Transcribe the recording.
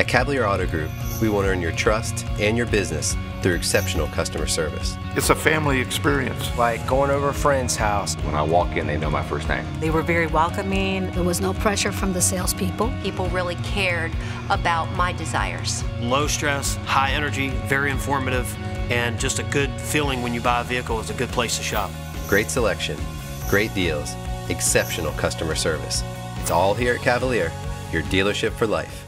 At Cavalier Auto Group, we want to earn your trust and your business through exceptional customer service. It's a family experience. Like going over a friend's house. When I walk in, they know my first name. They were very welcoming. There was no pressure from the salespeople. People really cared about my desires. Low stress, high energy, very informative, and just a good feeling when you buy a vehicle. is a good place to shop. Great selection, great deals, exceptional customer service. It's all here at Cavalier, your dealership for life.